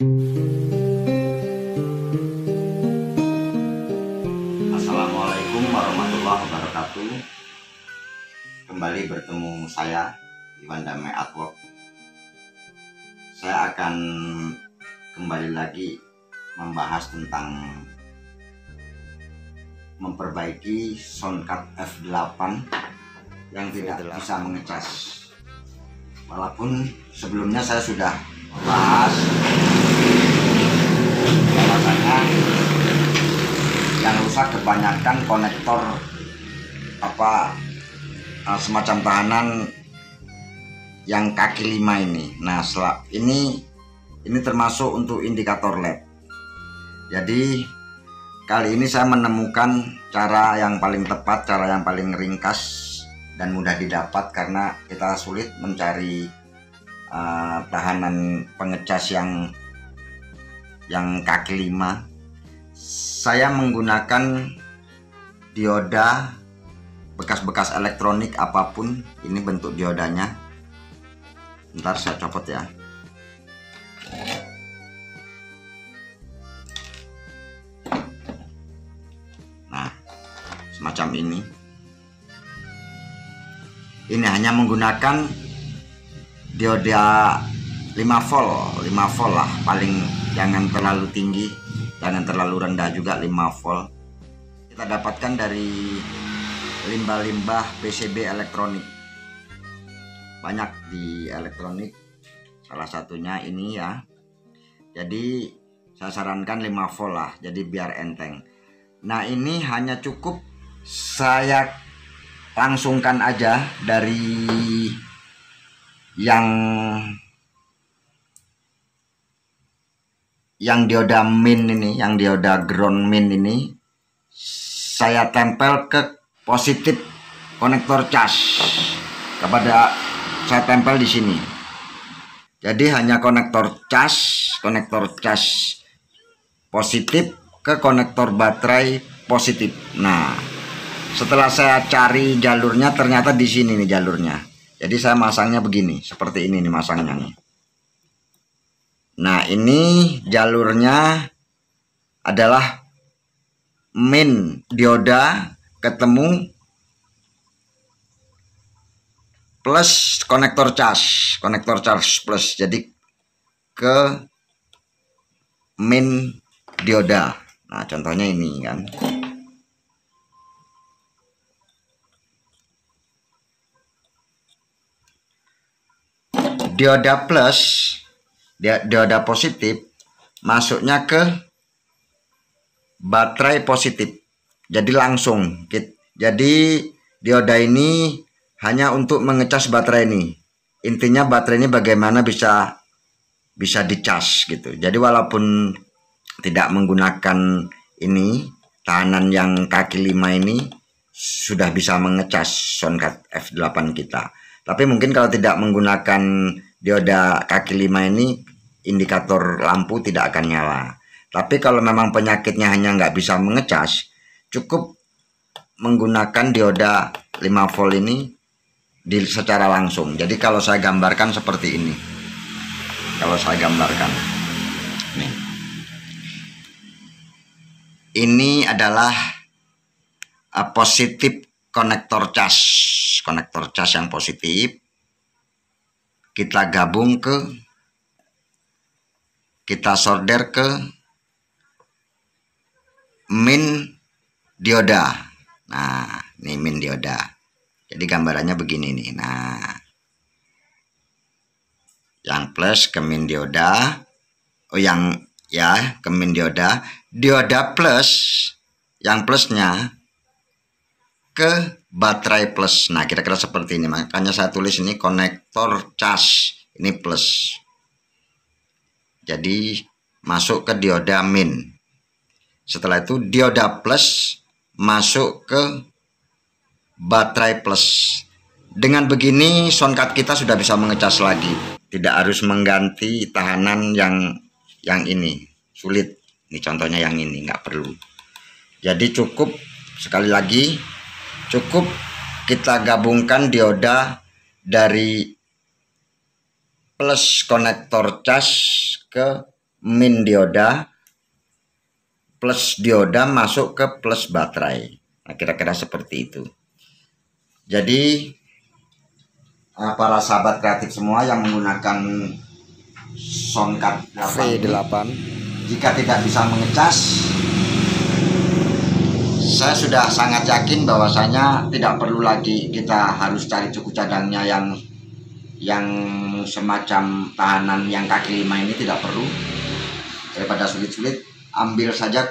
Assalamualaikum warahmatullahi wabarakatuh. Kembali bertemu saya Iwan Damai Artwork. Saya akan kembali lagi membahas tentang memperbaiki soundcard F8 yang tidak bisa mengecas. Walaupun sebelumnya saya sudah membahas bahwasanya rusak kebanyakan konektor apa eh, semacam tahanan yang kaki lima ini. Nah setelah ini ini termasuk untuk indikator LED jadi kali ini saya menemukan cara yang paling tepat cara yang paling ringkas dan mudah didapat karena kita sulit mencari uh, tahanan pengecas yang yang kaki lima saya menggunakan dioda bekas-bekas elektronik apa pun ini bentuk diodanya. Ntar saya copot ya. Nah semacam ini. Ini hanya menggunakan dioda 5 volt 5 volt lah paling jangan terlalu tinggi jangan terlalu rendah juga 5 volt. Kita dapatkan dari limbah-limbah PCB elektronik. Banyak di elektronik. Salah satunya ini ya. Jadi saya sarankan 5 volt lah jadi biar enteng. Nah ini hanya cukup saya langsungkan aja dari yang yang dioda min ini, yang dioda ground min ini saya tempel ke positif konektor cas kepada saya tempel di sini. Jadi hanya konektor cas, konektor cas positif ke konektor baterai positif. Nah, setelah saya cari jalurnya ternyata di sini nih jalurnya jadi saya masangnya begini seperti ini nih masangnya nih nah ini jalurnya adalah min dioda ketemu plus konektor cas konektor cas plus jadi ke min dioda. Nah contohnya ini kan. Dioda plus dioda positif masuknya ke baterai positif. Jadi langsung. Jadi dioda ini hanya untuk mengecas baterai ini. Intinya baterai ini bagaimana bisa bisa dicas gitu. Jadi walaupun tidak menggunakan ini tahanan yang kaki lima ini sudah bisa mengecas soundcard F8 kita. Tapi mungkin kalau tidak menggunakan dioda kaki lima ini indikator lampu tidak akan nyala. Tapi kalau memang penyakitnya hanya nggak bisa mengecas, cukup menggunakan dioda 5 volt ini di secara langsung. Jadi kalau saya gambarkan seperti ini. Kalau saya gambarkan. Nih. Ini adalah uh, positif konektor cas, konektor cas yang positif kita gabung ke kita solder ke min dioda. Nah ini min dioda. Jadi gambarannya begini nih. Nah yang plus ke min dioda. Oh yang ya ke min dioda. Dioda plus yang plusnya ke baterai plus. Nah, kira-kira seperti ini. Makanya saya tulis ini konektor cas. Ini plus. Jadi masuk ke dioda min. Setelah itu dioda plus masuk ke baterai plus. Dengan begini soundcard kita sudah bisa mengecas lagi. Tidak harus mengganti tahanan yang yang ini. Sulit. Ini contohnya yang ini, nggak perlu. Jadi cukup sekali lagi cukup kita gabungkan dioda dari plus konektor cas ke min dioda plus dioda masuk ke plus baterai. Nah, kira-kira seperti itu. Jadi eh, para sahabat kreatif semua yang menggunakan soundcard V8 jika tidak bisa mengecas saya sudah sangat yakin bahwasanya tidak perlu lagi kita harus cari cukup cadangnya yang yang semacam tahanan yang kaki lima ini tidak perlu. Daripada sulit-sulit ambil saja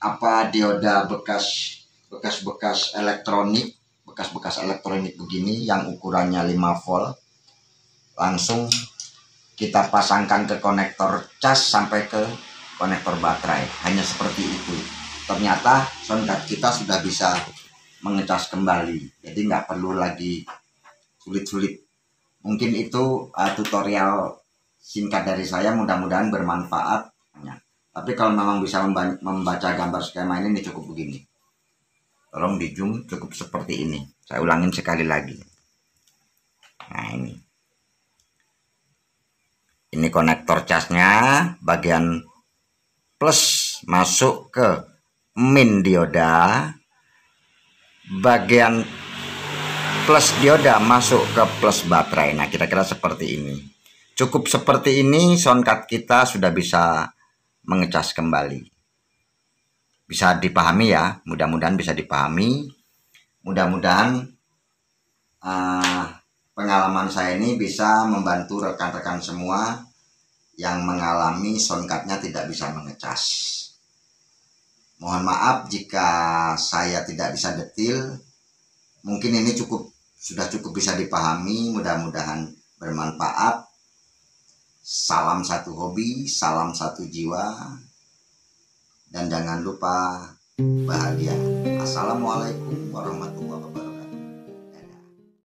apa dioda bekas bekas-bekas elektronik bekas-bekas elektronik begini yang ukurannya 5 volt. Langsung kita pasangkan ke konektor cas sampai ke konektor baterai. Hanya seperti itu ternyata soundcard kita sudah bisa mengecas kembali. Jadi nggak perlu lagi sulit-sulit. Mungkin itu uh, tutorial singkat dari saya mudah-mudahan bermanfaat. Tapi kalau memang bisa membaca gambar skema ini, ini cukup begini. Tolong di zoom cukup seperti ini. Saya ulangin sekali lagi. Nah ini. Ini konektor casnya bagian plus masuk ke min dioda bagian plus dioda masuk ke plus baterai. Nah kira-kira seperti ini. Cukup seperti ini soundcard kita sudah bisa mengecas kembali. Bisa dipahami ya mudah-mudahan bisa dipahami. Mudah-mudahan uh, pengalaman saya ini bisa membantu rekan-rekan semua yang mengalami soundcardnya tidak bisa mengecas Mohon maaf jika saya tidak bisa detil. Mungkin ini cukup sudah cukup bisa dipahami. Mudah-mudahan bermanfaat. Salam satu hobi, salam satu jiwa. Dan jangan lupa bahagia. Assalamualaikum warahmatullahi wabarakatuh.